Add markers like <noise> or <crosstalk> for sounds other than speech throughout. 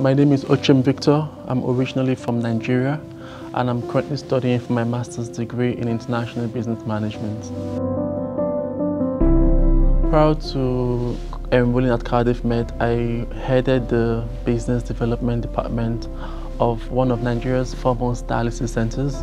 My name is Ochem Victor. I'm originally from Nigeria and I'm currently studying for my master's degree in international business management. Proud to enrolling at Cardiff Met, I headed the business development department of one of Nigeria's foremost dialysis centers.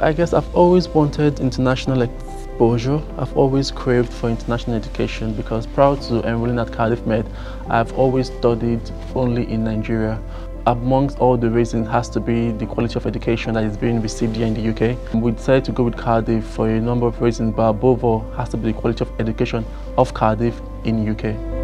I guess I've always wanted international exposure. I've always craved for international education because proud to enrolling at Cardiff Met, I've always studied only in Nigeria. Amongst all the reasons has to be the quality of education that is being received here in the UK. We decided to go with Cardiff for a number of reasons, but above all has to be the quality of education of Cardiff in UK.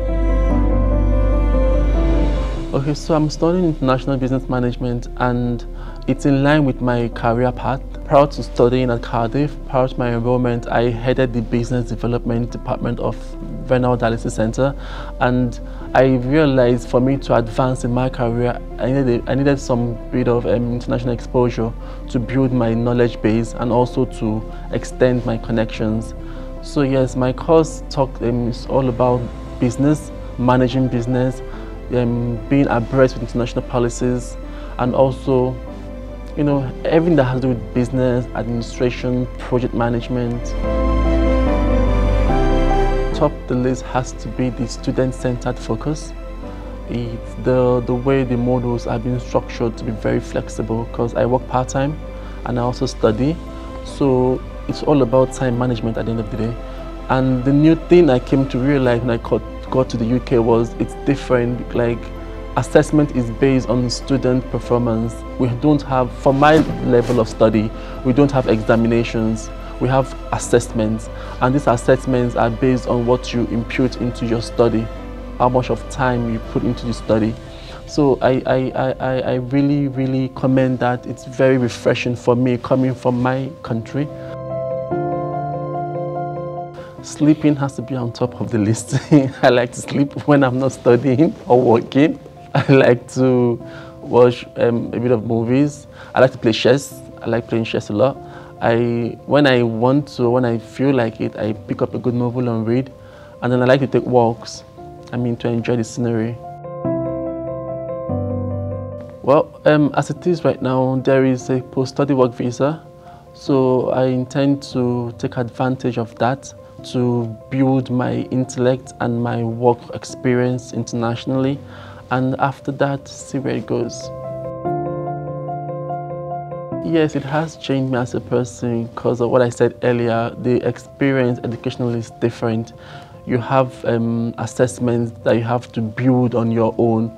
Okay, so I'm studying international business management and it's in line with my career path. Prior to studying at Cardiff, prior to my enrollment, I headed the business development department of Renal Dialysis Center and I realized for me to advance in my career, I needed, I needed some bit of um, international exposure to build my knowledge base and also to extend my connections. So yes, my course talk um, is all about business, managing business, um, being abreast with international policies and also you know, everything that has to do with business, administration, project management. Top the list has to be the student-centered focus. It's the, the way the models are being structured to be very flexible because I work part-time and I also study. So it's all about time management at the end of the day. And the new thing I came to realize when I got, got to the UK was it's different. Like assessment is based on student performance. We don't have, for my level of study, we don't have examinations. We have assessments, and these assessments are based on what you impute into your study, how much of time you put into the study. So I, I, I, I really, really commend that. It's very refreshing for me coming from my country. Sleeping has to be on top of the list. <laughs> I like to sleep when I'm not studying or working. I like to watch um, a bit of movies. I like to play chess. I like playing chess a lot. I, when I want to, when I feel like it, I pick up a good novel and read. And then I like to take walks. I mean, to enjoy the scenery. Well, um, as it is right now, there is a post-study work visa. So I intend to take advantage of that to build my intellect and my work experience internationally and after that, see where it goes. Yes, it has changed me as a person because of what I said earlier. The experience educationally is different. You have um, assessments that you have to build on your own.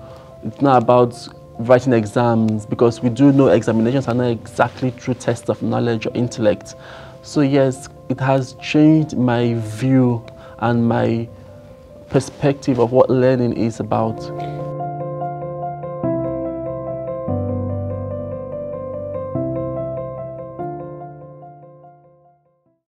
It's not about writing exams because we do know examinations are not exactly true tests of knowledge or intellect. So yes, it has changed my view and my perspective of what learning is about.